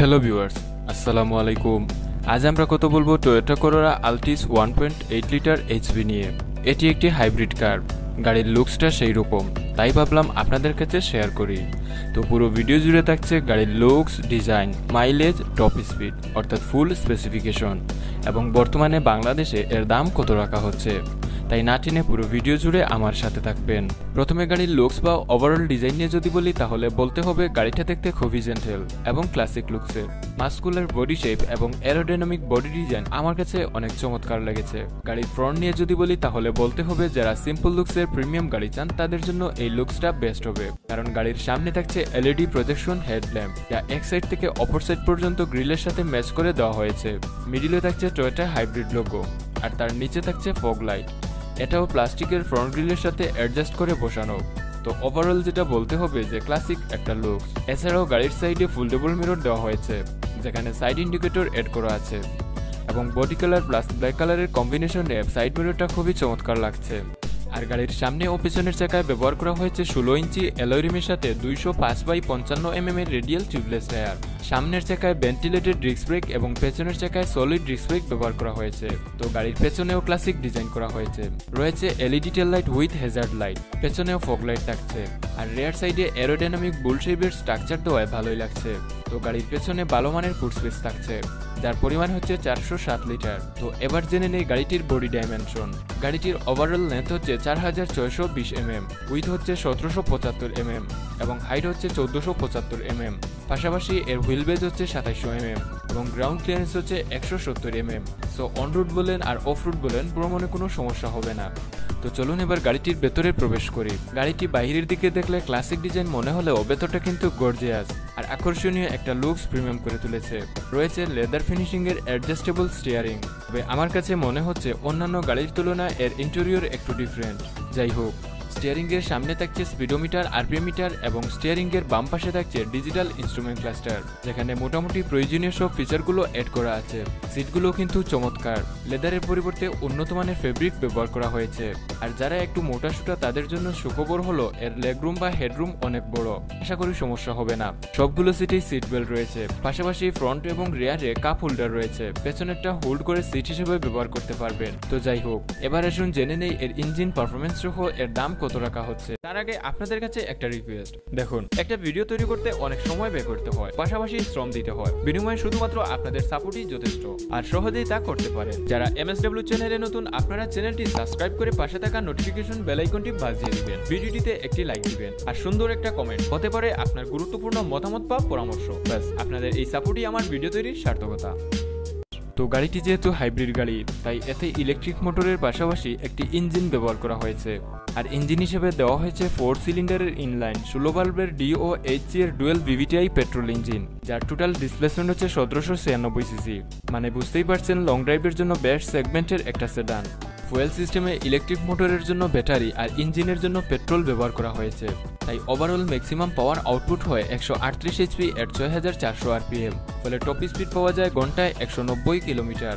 Hello viewers আসসালামু আলাইকুম আজ আমরা কত বলব Toyota Corolla Altis one point eight litre HB নিয়ে। এটি একটি হাইব্রিড কার গাড়ির লুকসটা সেই রকম। তাই ভাবলাম আপনাদের কাছে শেয়ার করি। তো পুরো ভিডিও জুড়ে থাকছে গাড়ির looks design mileage top speed অর্থাৎ ফুল স্পেসিফিকেশন এবং বর্তমানে বাংলাদেশে এর দাম কত রাখা হচ্ছে? তাই না টেনে পুরো ভিডিও জুড়ে আমার সাথে থাকবেন। প্রথমে গাড়ির লুকস বা ওভারঅল ডিজাইন নিয়ে যদি বলি, তাহলে বলতে হবে গাড়িটা দেখতে খুবই জেন্টেল এবং ক্লাসিক লুকসের মাস্কুলার বডি শেপ এবং অ্যারোডাইনামিক বডি ডিজাইন আমার কাছে অনেক চমৎকার লেগেছে। গাড়ির ফ্রন্ট নিয়ে যদি বলি, তাহলে বলতে হবে যারা সিম্পল লুকসের প্রিমিয়াম গাড়ি চান, তাদের জন্য এই লুকসটা বেস্ট হবে। কারণ গাড়ির সামনে থাকছে এলইডি প্রজেকশন হেডল্যাম্প যা এক সাইড থেকে অপর সাইড পর্যন্ত গ্রিলের সাথে ম্যাচ করে দেওয়া হয়েছে। মিডিলে থাকছে টয়োটা হাইব্রিড লোগো আর তার নিচে থাকছে ফগ লাইট এটাও প্লাস্টিকের ফ্রন্ট গ্রিলের সাথে অ্যাডজাস্ট করে বসানো। তো ওভারঅল যেটা বলতে হবে যে ক্লাসিক একটা লুক এছাড়াও গাড়ির সাইডে ফুল ডেবল মিরর দেওয়া হয়েছে, যেখানে সাইড ইন্ডিকেটর অ্যাড করা আছে। এবং বডি কালার প্লাস ব্ল্যাক কালারের কম্বিনেশনে সাইড মিররটা খুবই চমৎকার লাগছে। আর গাড়ির সামনে ও পেছনের চাকায় ব্যবহার করা হয়েছে ষোলো ইঞ্চি অ্যালোরিমের সাথে দুইশো পাঁচ বাই পঞ্চান্ন এম এম এর রেডিয়াল টিউবলেস টায়ার সামনের চাকায় ভেন্টিলেটেড ডিস্ক ব্রেক এবং পেছনের চাকায় সলিড ডিস্ক ব্রেক ব্যবহার করা হয়েছে। তো গাড়ির পেছনেও ক্লাসিক ডিজাইন করা হয়েছে। রয়েছে LED tail light with hazard light পেছনেও ফগ লাইট থাকছে। আর রেয়ার সাইডে অ্যারোডাইনামিক বুল শেপের স্ট্রাকচার দেওয়ায় ভালোই লাগছে। তো গাড়ির পেছনে ভালো মানের ফুড স্পেস থাকছে। যার পরিমাণ হচ্ছে চারশো সাত লিটার। তো এবার জেনে নেই গাড়িটির বডি ডাইমেনশন গাড়িটির ওভারঅল লেন্থ হচ্ছে চার হাজার ছয়শো বিশ এম এম উইথ হচ্ছে সতেরোশো পঁচাত্তর এম এম এবং হাইট হচ্ছে চোদ্দোশো পঁচাত্তর এম এম পাশাপাশি এর হুইল বেজ হচ্ছে সাতাইশশো এম এম এবং গ্রাউন্ড ক্লিয়ারেন্স হচ্ছে একশো সত্তর M M so on road বলেন আর অফ রুট বলেন ভ্রমণে কোনো সমস্যা হবে না। তো চলুন এবার গাড়িটির ভেতরে প্রবেশ করি। গাড়িটি বাইরের দিকে দেখলে ক্লাসিক ডিজাইন মনে হলেও ভেতরটা কিন্তু গর্জিয়াস আর আকর্ষণীয় একটা লুকস প্রিমিয়াম করে তুলেছে। রয়েছে লেদার ফিনিশিং এর অ্যাডজাস্টেবল স্টিয়ারিং তবে আমার কাছে মনে হচ্ছে অন্যান্য গাড়ির তুলনায় এর ইন্টেরিয়র একটু ডিফারেন্ট যাই হোক। স্টিয়ারিং এর সামনে থাকছে স্পিডোমিটার আরপিএম মিটার এবং স্টিয়ারিং এর বাম পাশে থাকছে ডিজিটাল ইনস্ট্রুমেন্ট ক্লাস্টার, যেখানে মোটামুটি প্রয়োজনীয় সব ফিচারগুলো অ্যাড করা আছে। সিটগুলো কিন্তু চমৎকার। লেদারের পরিবর্তে উন্নত মানের ফেব্রিক ব্যবহার করা হয়েছে। আর যারা একটু মোটা সুটা, তাদের জন্য সুখবর হলো এর লেগরুম বা হেডরুম অনেক বড়। আশা করি সমস্যা হবে না। সবগুলো সিটেই সিট বেল্ট রয়েছে। পাশাপাশি ফ্রন্ট এবং রেয়ারে কাপ হোল্ডার রয়েছে। পেছনেরটা হোল্ড করে সিট হিসেবে ব্যবহার করতে পারবেন। তো যাই হোক, এবার আসুন জেনে নেই এর ইঞ্জিন পারফরমেন্স সহ এর দাম কত রাখা হচ্ছে? তার আগে আপনাদের কাছে একটা রিকোয়েস্ট দেখুন, একটা ভিডিও তৈরি করতে অনেক সময় ব্যয় করতে হয়, পাশাপাশি শ্রম দিতে হয়। বিনিময়ে শুধুমাত্র আপনাদের সাপোর্টই যথেষ্ট, আর সহজেই তা করতে পারেন। যারা এমএসডব্লিউ চ্যানেলে নতুন, আপনারা চ্যানেলটি সাবস্ক্রাইব করে পাশে থাকা নোটিফিকেশন বেল আইকনটি বাজিয়ে দিবেন। ভিডিওটিতে একটি লাইক দিবেন, আর সুন্দর একটা কমেন্ট হতে পারে আপনার গুরুত্বপূর্ণ মতামত বা পরামর্শ। ব্যাস, আপনাদের এই সাপোর্টই আমার ভিডিও তৈরির সার্থকতা। তো গাড়িটি যেহেতু হাইব্রিড গাড়ি, তাই এতে ইলেকট্রিক মোটরের পাশাপাশি একটি ইঞ্জিন ব্যবহার করা হয়েছে। আর ইঞ্জিন হিসেবে দেওয়া হয়েছে ফোর সিলিন্ডারের ইনলাইন ষোলো বাল্বের ডি ও এইচ এর ডুয়েল ভিভিটিআই পেট্রোল ইঞ্জিন যার টোটাল ডিসপ্লেসমেন্ট হচ্ছে সতেরোশো ছিয়ানব্বই সিসি মানে বুঝতেই পারছেন লং ড্রাইভের জন্য বেস্ট সেগমেন্টের একটা সেডান ফুয়েল সিস্টেমে ইলেকট্রিক মোটরের জন্য ব্যাটারি আর ইঞ্জিনের জন্য পেট্রোল ব্যবহার করা হয়েছে। তাই ওভারঅল ম্যাক্সিমাম পাওয়ার আউটপুট হয় একশো আটত্রিশ এইচপি এর ছয় হাজার চারশো আরপিএম ফলে টপ স্পিড পাওয়া যায় ঘন্টায় একশো নব্বই কিলোমিটার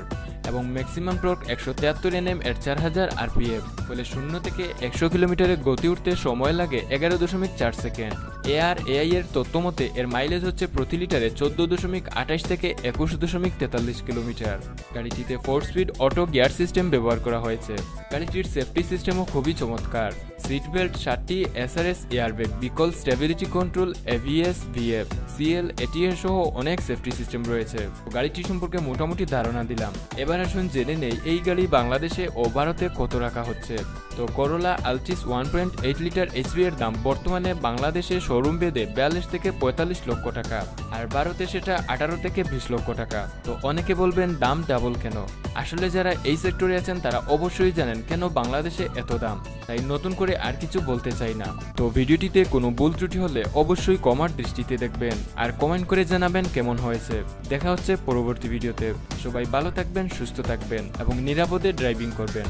এবং ম্যাক্সিমাম টর্ক একশো তিয়াত্তর এনএম এর চার হাজার আরপিএফ ফলে শূন্য থেকে একশো কিলোমিটারে গতি উঠতে সময় লাগে এগারো দশমিক চার সেকেন্ড। এআর এআই এর তথ্য মতে, এর মাইলেজ হচ্ছে প্রতি লিটারে চোদ্দ দশমিক আঠাশ থেকে একুশ দশমিক তেতাল্লিশ kilometre. গাড়িটিতে four speed auto gear system ব্যবহার করা হয়েছে। গাড়িটির সেফটি সিস্টেমও খুবই চমৎকার। সিট বেল্ট ষাটটি SRS airbag vehicle stability control ABS VF CL ATS সহ অনেক সেফটি সিস্টেম রয়েছে। গাড়িটি সম্পর্কে মোটামুটি ধারণা দিলাম। এবার আসুন জেনে নেই, এই গাড়ি বাংলাদেশে ও ভারতে কত রাখা হচ্ছে? তো Corolla Altis one point eight litre HB এর দাম বর্তমানে বাংলাদেশে শোরুম বেদে বিয়াল্লিশ থেকে পঁয়তাল্লিশ লক্ষ টাকা, আর ভারতে সেটা আঠারো থেকে বিশ লক্ষ টাকা। তো অনেকে বলবেন দাম ডাবল কেন? আসলে যারা এই সেক্টরে আছেন, তারা অবশ্যই জানেন কেন বাংলাদেশে এত দাম। তাই নতুন করে আর কিছু বলতে চাই না। তো ভিডিওটিতে কোনো ভুল ত্রুটি হলে অবশ্যই কমার দৃষ্টিতে দেখবেন, আর কমেন্ট করে জানাবেন কেমন হয়েছে। দেখা হচ্ছে পরবর্তী ভিডিওতে। সবাই ভালো থাকবেন, সুস্থ থাকবেন, এবং নিরাপদে ড্রাইভিং করবেন।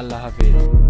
আল্লাহ হাফিজ।